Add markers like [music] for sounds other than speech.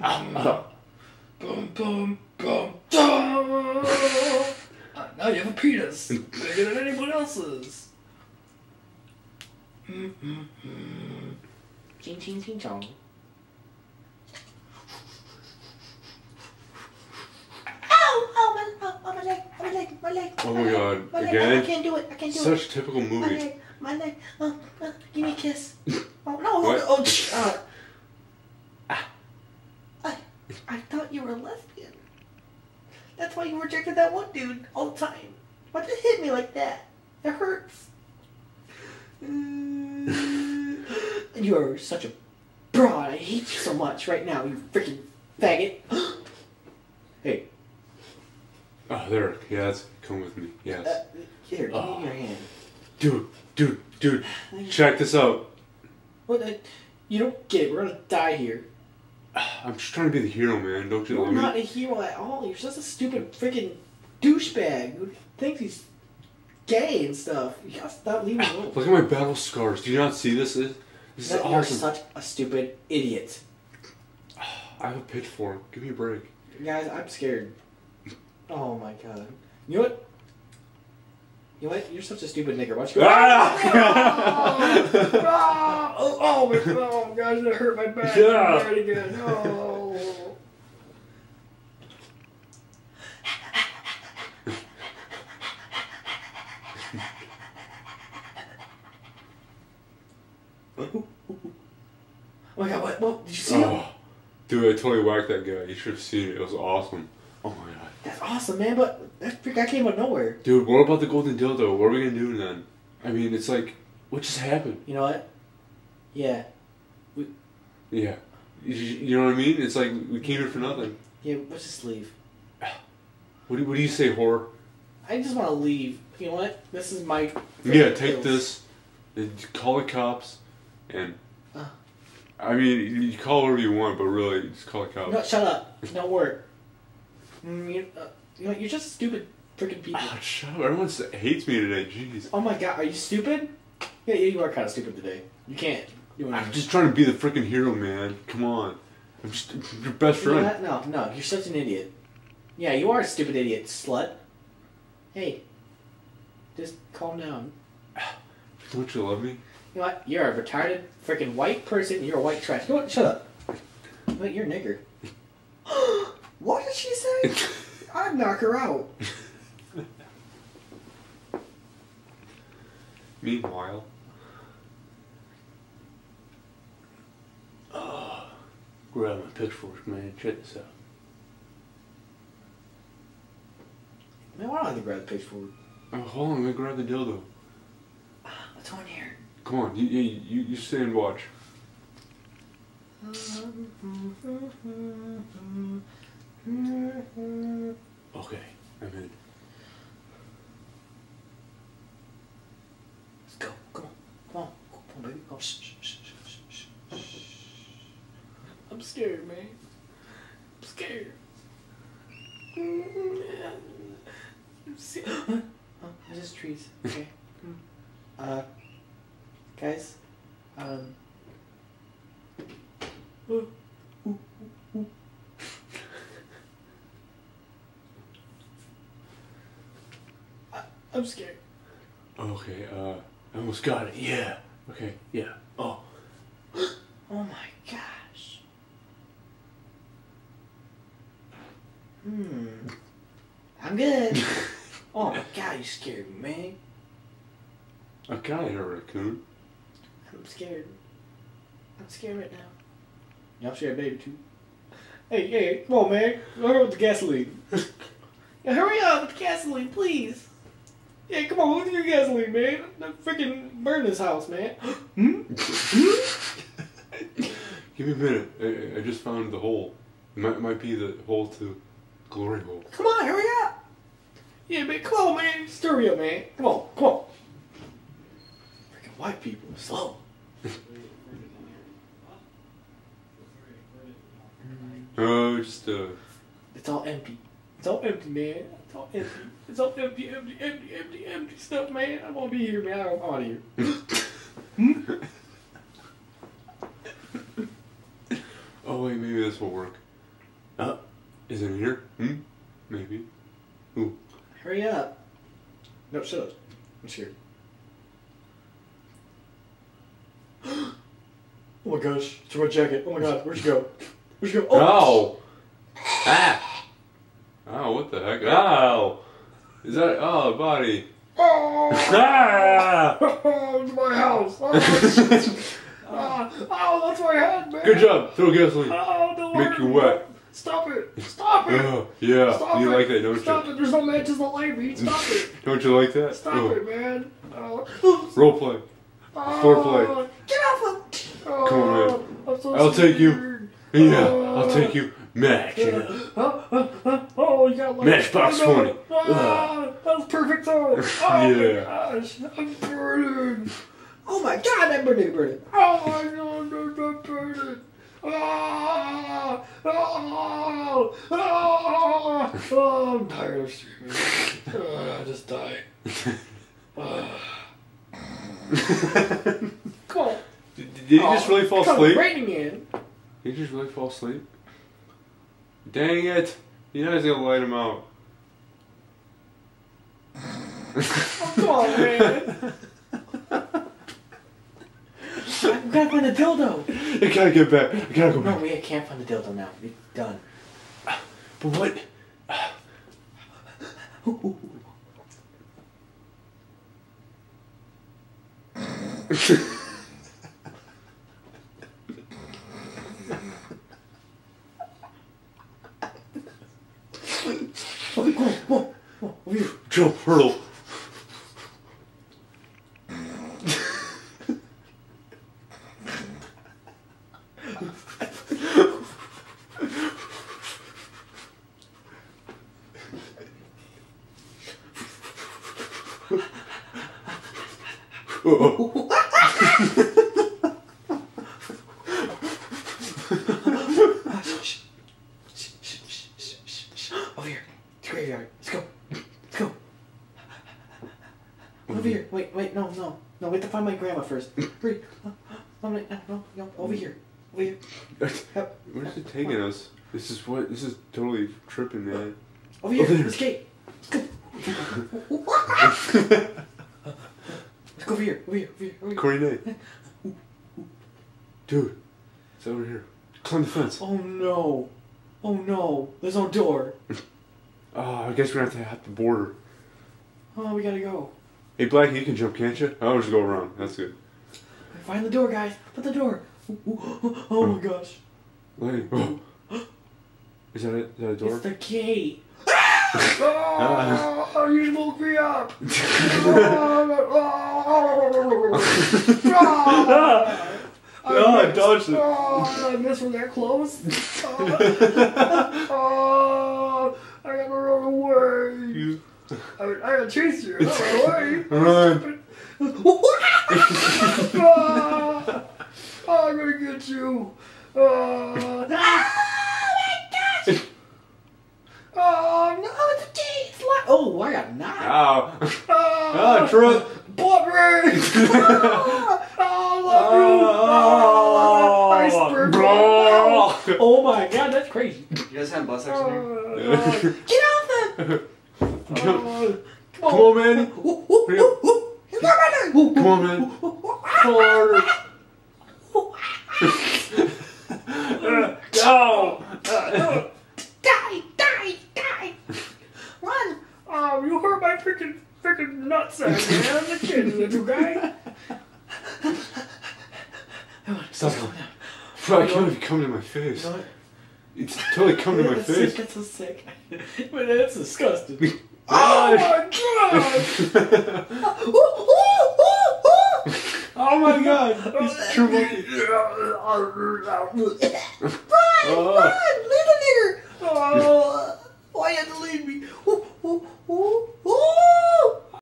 boom, boom, boom, boom, boom. Now you have a penis bigger than anyone else's. Ching ching ching chong. Ow! Ow! My, oh, oh, my leg! My leg! My leg! Oh my god, My leg! again? I can't do it! I can't do it! Such typical My movie. leg! My leg! Oh, uh, give me a kiss! Oh no! What? Oh, sh- uh, I, I thought you were a lesbian. That's why you rejected that one dude all the time. Why'd you hit me like that? It hurts. [laughs] You are such a broad. I hate you so much right now, you freaking faggot. [gasps] hey, Oh, there. Yes, come with me. Yes. uh, here, give Oh. me your hand. Dude, dude, dude. Check this out. What? Uh, you don't get it. We're gonna die here. I'm just trying to be the hero, man. Don't you You're love me? not a hero at all. You're just a stupid freaking douchebag who thinks he's gay and stuff. You gotta stop leaving alone. Look at my battle scars. Do you not see this? This is No, You're such a stupid idiot. I have a pitchfork. Give me a break. Guys, I'm scared. Oh my god. You know what? You know what? You're such a stupid nigger. Watch your Ah! Ah! [laughs] oh, oh, my, [laughs] oh gosh, that hurt my back. Yeah. Very good. Oh. Oh my god, what? what? Did you see him? Oh, dude, I totally whacked that guy. You should have seen it. It was awesome. Oh my god. That's awesome, man, but that freak I came out of nowhere. Dude, what about the golden dildo? What are we gonna do then? I mean, it's like, what just happened? You know what? Yeah. Yeah. You, you know what I mean? It's like we came here for nothing. Yeah, let's just leave. What do, what do you say, whore? I just want to leave. You know what? This is my. Yeah, take pills. this, and call the cops, and Uh. I mean, you you call whatever you want, but really, just call the cops. No, shut up. Don't work. Mm, you, uh, you know, you're just stupid freaking people. Oh, shut up! Everyone hates me today. Jeez. Oh my god, are you stupid? Yeah, yeah, you are kind of stupid today. You can't do I'm just trying to be the freaking hero, man. Come on. I'm just your best You know friend. No, no, you're such an idiot. Yeah, you are a stupid idiot, slut. Hey, just calm down. [sighs] Don't you love me? You know what? You're a retarded freaking white person. You're a white trash. You know what? Shut up. Wait, you're a nigger. [gasps] [laughs] what did she say? I'd knock her out. [laughs] Meanwhile, oh, Grab my pitchfork, man. Check this out. Man, why don't I have to grab the pitchfork? oh, hold on. I'm grab the dildo. Ah, What's on here? Come on. You you you, you stay and watch. [laughs] Okay, I'm in. Let's go. Come on. Come on. Come on, baby. Oh, shh, shh, shh, shh, shh, shh. I'm scared, man. I'm scared. I'm scared. oh, there's just trees. Okay. Uh, guys, um. ooh, ooh, ooh, ooh. I- I'm scared. Okay. Uh, I almost got it. Yeah. Okay. Yeah. Oh. [gasps] Oh my gosh. Hmm. I'm good. [laughs] oh my god, you scared me, man. I kind of hit a raccoon. I'm scared. I'm scared right now. Yeah, I'm scared, baby, too. Hey, hey, come on, man. Hurry with the gasoline. yeah, [laughs] hurry up with the gasoline, please. Yeah, come on, with your gasoline, man. Don't freaking burn this house, man. [gasps] hmm? [laughs] Give me a minute. I, I just found the hole. It might, might be the hole to glory hole. Come on, hurry up. Yeah, man, come on, man. Hurry up, man. Come on, come on. Freaking white people are slow. [laughs] Oh, just uh. It's all empty. It's all empty, man. It's all empty. It's all empty, empty, empty, empty, empty stuff, man. I won't be here, man. I'm out of here. Oh wait, maybe this will work. Uh, Is it in here? Hmm? Maybe. Hurry up. No, shut up. I'm scared. [gasps] oh my gosh, it's my jacket. Oh my god, where'd you go? Where'd you go? Oh! Ah! Oh, what the heck? Ow! Is that. Oh, body. Oh, Ah! oh, [laughs] it's my house. Oh, Ah, [laughs] oh, that's my head, man. Good job. Throw gasoline. Oh, don't Make hurt you wet. Stop it. Stop it. Oh, yeah. Stop you it. like that, don't Stop you? it. There's no matches that light me. Stop it. [laughs] Don't you like that? Stop Oh. it, man. Oh. Role play. Oh, Foreplay. Get off of Oh. Come on, man. I'm so I'll take you. Yeah, Oh. I'll take you. Match. Uh, uh, uh, oh, oh, oh, oh, you got like Matchbox oh, no. 20. Ah, that was perfect though. [laughs] Oh Yeah. my gosh, I'm burning. Oh my god, that birthday bird. Oh my god, I'm burning. Ah, oh, oh, oh, I'm tired of streaming. Oh, I'll just die. Ah. [laughs] Come on. Did, did you just really fall Come asleep? raining in. Did you just really fall asleep? Dang it! You know I was gonna light him out. Oh, come on, man. I gotta find a dildo. I gotta get back. I gotta go No, back. we can't find the dildo now. We're done. But what? Oh, [laughs] come on, come on. Come on, Jump, hurdle. Oh, Ah, shh, shh. Shh, shh, shh, shh, shh, shh. Over here. It's graveyard. Let's go. Let's go. Over here. Wait, wait, no, we have to find my grandma first. Hurry. No, no, no, no. Over here. Over here. [laughs] Where's it taking us? This is what. This is totally tripping, man. Over here. Over here. [laughs] Let's go. Over here. Over here. Over here. Over here. Coordinate. Dude, it's over here. Climb the fence. Oh no. Oh no. There's no door. [laughs] Oh, I guess we're gonna have to hop the border. Oh, we gotta go. Hey, Blackie, you can jump, can't you? I'll just go around. That's good. Find the door, guys. Find the door. Oh my oh. gosh. Wait. Oh. [gasps] Is that a, is that a door? It's the gate. [laughs] Oh, oh, you woke me up. [laughs] Oh, I dodged it. Oh, I missed when that close. [laughs] Oh, oh, I gotta run away. You- I, I gotta chase you. I gotta run. Run. Ah, oh, I'm gonna get you. Oh, oh no, it's a gate. It's. Oh, I got knocked. Ow. Oh, Ah, truth. Blood ring! oh, I love you! Ah. Oh, iceberg! Oh, Oh my god, that's crazy. You guys have bus section here? oh, Get off them! Oh, Come on, man. Come on, man. Harder. Go. Die, die, die! Run! oh, you hurt my freaking freaking nutsack, man. I'm the kid, little guy. Stop. Bro, I can't you come to my face. It's totally come to my face. that's so sick. but that's disgusting. Oh my god! [laughs] oh my god! It's true monkey. Oh. Run! Leave the nigger! Oh. oh, why you had to leave me? Ooh, ooh, ooh, ooh.